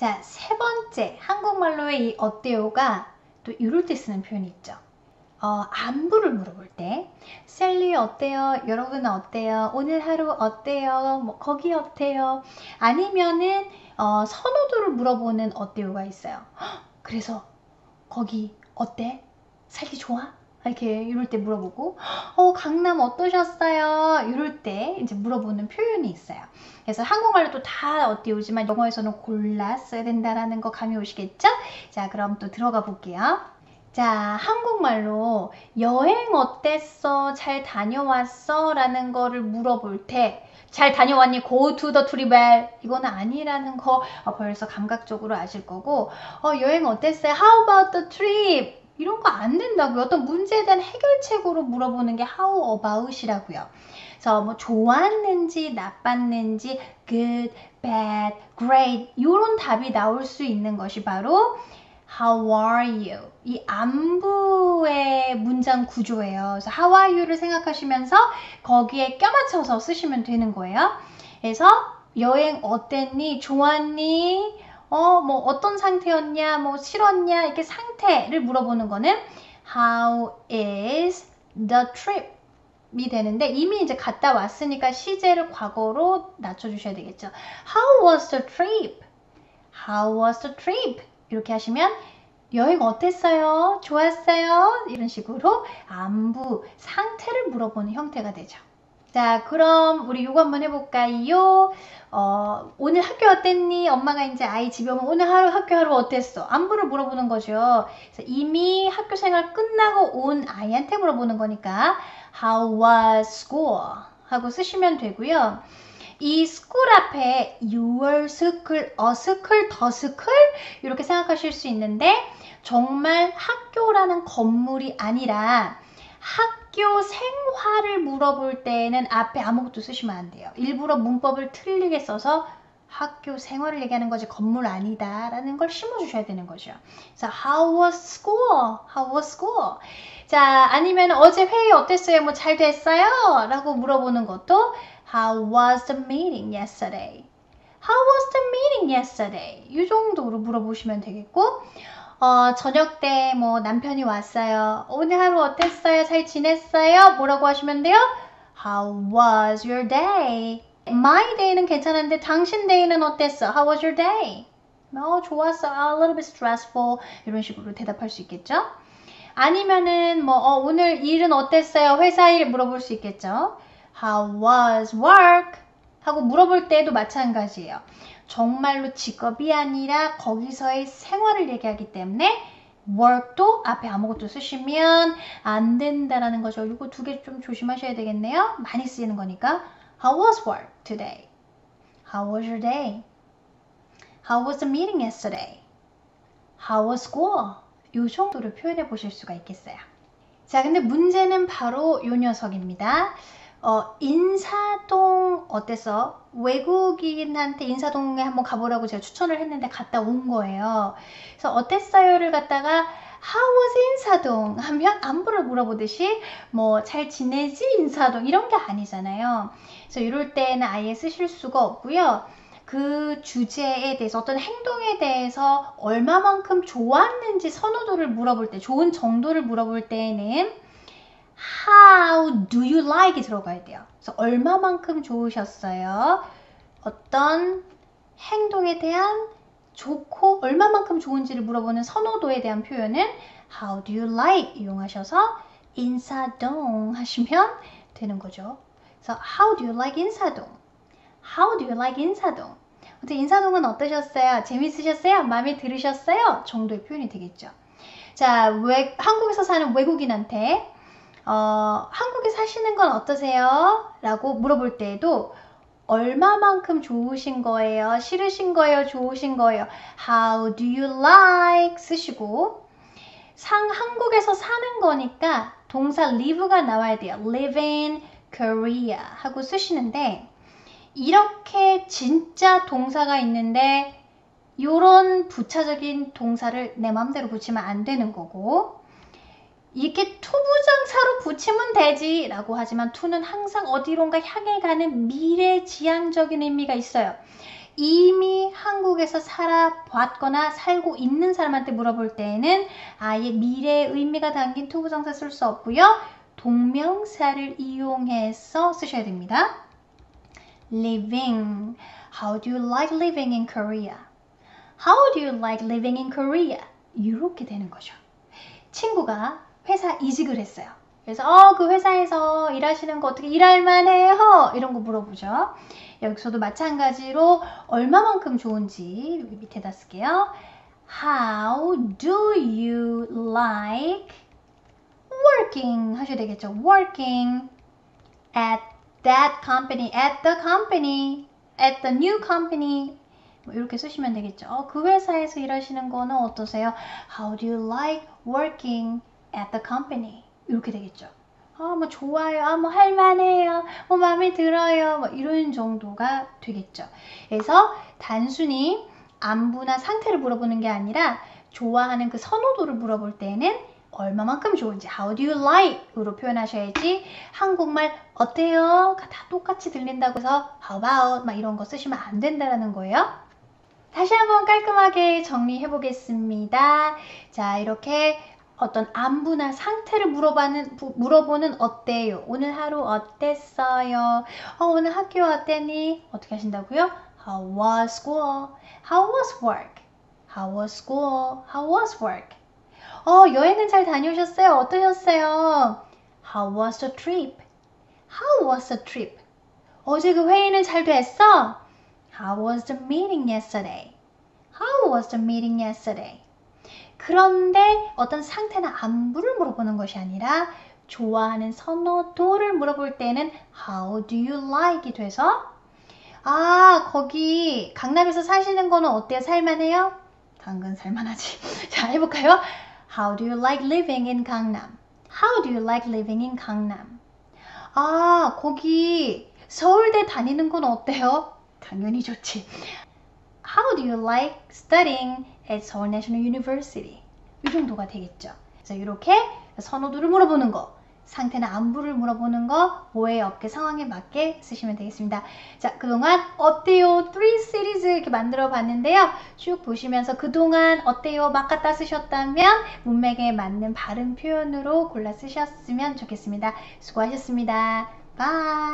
자, 세 번째 한국말로의 이 어때요가 또 이럴 때 쓰는 표현이 있죠. 어, 안부를 물어볼 때 셀리 어때요? 여러분은 어때요? 오늘 하루 어때요? 뭐 거기 어때요? 아니면은 어, 선호도를 물어보는 어때요가 있어요. 헉, 그래서 거기 어때? 살기 좋아? 이렇게 이럴 때 물어보고 어 강남 어떠셨어요? 이럴 때 이제 물어보는 표현이 있어요. 그래서 한국말로 도다 어때요지만 영어에서는 골라 써야 된다라는 거 감이 오시겠죠? 자 그럼 또 들어가 볼게요. 자, 한국말로 여행 어땠어? 잘 다녀왔어? 라는 거를 물어볼 때, 잘 다녀왔니? Go to the well. 이거는 아니라는 거 어, 벌써 감각적으로 아실 거고, 어, 여행 어땠어요? How about the trip? 이런 거 안 된다고요. 어떤 문제에 대한 해결책으로 물어보는 게 how about이라고요. 그래서 뭐 좋았는지 나빴는지 good, bad, great 이런 답이 나올 수 있는 것이 바로 How are you? 이 안부의 문장 구조예요. 그래서 How are you를 생각하시면서 거기에 껴맞춰서 쓰시면 되는 거예요. 그래서 여행 어땠니? 좋았니? 어, 뭐 어떤 상태였냐? 뭐 싫었냐? 이렇게 상태를 물어보는 거는 How is the trip? 이 되는데 이미 이제 갔다 왔으니까 시제를 과거로 낮춰주셔야 되겠죠. How was the trip? How was the trip? 이렇게 하시면 여행 어땠어요? 좋았어요? 이런 식으로 안부, 상태를 물어보는 형태가 되죠. 자, 그럼 우리 이거 한번 해볼까요? 어, 오늘 학교 어땠니? 엄마가 이제 아이 집에 오면 오늘 하루 학교 하루 어땠어? 안부를 물어보는 거죠. 이미 학교 생활 끝나고 온 아이한테 물어보는 거니까 How was school? 하고 쓰시면 되고요. 이 school 앞에 your school, a school, the school 이렇게 생각하실 수 있는데 정말 학교라는 건물이 아니라 학 교 생활을 물어볼 때는 앞에 아무것도 쓰시면 안 돼요. 일부러 문법을 틀리게 써서 학교 생활을 얘기하는 거지 건물 아니다라는 걸 심어주셔야 되는 거죠. 그래서 how was school? How was school? 자 아니면 어제 회의 어땠어요? 뭐 잘 됐어요? 라고 물어보는 것도 How was the meeting yesterday? How was the meeting yesterday? 이 정도로 물어보시면 되겠고 어, 저녁 때 뭐 남편이 왔어요. 오늘 하루 어땠어요? 잘 지냈어요? 뭐라고 하시면 돼요? How was your day? My day는 괜찮은데 당신 day는 어땠어? How was your day? 어, 좋았어. A little bit stressful. 이런 식으로 대답할 수 있겠죠? 아니면은 뭐 어, 오늘 일은 어땠어요? 회사 일 물어볼 수 있겠죠? How was work? 하고 물어볼 때도 마찬가지예요. 정말로 직업이 아니라 거기서의 생활을 얘기하기 때문에 work도 앞에 아무것도 쓰시면 안 된다라는 거죠. 이거 두 개 좀 조심하셔야 되겠네요. 많이 쓰이는 거니까. How was work today? How was your day? How was the meeting yesterday? How was school? 이 정도로 표현해 보실 수가 있겠어요. 자, 근데 문제는 바로 요 녀석입니다. 어, 인사동 어땠어? 외국인한테 인사동에 한번 가보라고 제가 추천을 했는데 갔다 온 거예요. 그래서 어땠어요를 How was 인사동 하면 안부를 물어보듯이 뭐 잘 지내지 인사동 이런 게 아니잖아요. 그래서 이럴 때는 아예 쓰실 수가 없고요. 그 주제에 대해서 어떤 행동에 대해서 얼마만큼 좋았는지 선호도를 물어볼 때 좋은 정도를 물어볼 때에는 How do you like 이 들어가야 돼요. 그래서 얼마만큼 좋으셨어요? 어떤 행동에 대한 좋고 얼마만큼 좋은지를 물어보는 선호도에 대한 표현은 How do you like 이용하셔서 인사동 하시면 되는 거죠. 그래서 How do you like 인사동? How do you like 인사동? 어때 인사동은 어떠셨어요? 재밌으셨어요? 마음에 들으셨어요? 정도의 표현이 되겠죠. 자, 외, 한국에서 사는 외국인한테 어, 한국에 사시는 건 어떠세요? 라고 물어볼 때에도 얼마만큼 좋으신 거예요? 싫으신 거예요? 좋으신 거예요? How do you like? 쓰시고 상 한국에서 사는 거니까 동사 live가 나와야 돼요. live in Korea 하고 쓰시는데 이렇게 진짜 동사가 있는데 이런 부차적인 동사를 내 마음대로 붙이면 안 되는 거고 이렇게 to부정사로 붙이면 되지 라고 하지만 to는 항상 어디론가 향해 가는 미래지향적인 의미가 있어요. 이미 한국에서 살아봤거나 살고 있는 사람한테 물어볼 때에는 아예 미래의 의미가 담긴 to부정사 쓸 수 없고요. 동명사를 이용해서 쓰셔야 됩니다. living. How do you like living in Korea? How do you like living in Korea? 이렇게 되는 거죠. 친구가 회사 이직을 했어요. 그래서 어, 그 회사에서 일하시는 거 어떻게 일할 만 해요? 이런 거 물어보죠. 여기서도 마찬가지로 얼마만큼 좋은지 여기 밑에다 쓸게요. How do you like working 하셔야 되겠죠. working at that company, at the company, at the new company 뭐 이렇게 쓰시면 되겠죠. 어, 그 회사에서 일하시는 거는 어떠세요? How do you like working at the company? 이렇게 되겠죠. 아, 뭐 좋아요. 아, 뭐 할만해요. 뭐 마음에 들어요. 뭐 이런 정도가 되겠죠. 그래서 단순히 안부나 상태를 물어보는 게 아니라 좋아하는 그 선호도를 물어볼 때는 얼마만큼 좋은지 how do you like 으로 표현하셔야지 한국말 어때요? 다 똑같이 들린다고 해서 how about 막 이런 거 쓰시면 안 된다는 거예요. 다시 한번 깔끔하게 정리해 보겠습니다. 자, 이렇게 어떤 안부나 상태를 물어보는, 물어보는 어때요? 오늘 하루 어땠어요? 어, 오늘 학교 어땠니? 어떻게 하신다고요? How was school? How was work? How was school? How was work? 어, 여행은 잘 다녀오셨어요? 어떠셨어요? How was the trip? How was the trip? 어제 그 회의는 잘 됐어? How was the meeting yesterday? How was the meeting yesterday? 그런데 어떤 상태나 안부를 물어보는 것이 아니라 좋아하는 선호도를 물어볼 때는 How do you like 이 돼서 아 거기 강남에서 사시는 거는 어때요? 살만해요? 당근 살만하지. 자 해볼까요? How do you like living in 강남? How do you like living in 강남? 아 거기 서울대 다니는 건 어때요? 당연히 좋지. How do you like studying at Seoul National University? 이 정도가 되겠죠. 그래서 이렇게 선호도를 물어보는 거, 상태나 안부를 물어보는 거, 뭐의 업계 상황에 맞게 쓰시면 되겠습니다. 자, 그동안 어때요? 3 시리즈 이렇게 만들어 봤는데요. 쭉 보시면서 그동안 어때요? 막 갖다 쓰셨다면 문맥에 맞는 발음 표현으로 골라 쓰셨으면 좋겠습니다. 수고하셨습니다. 바이.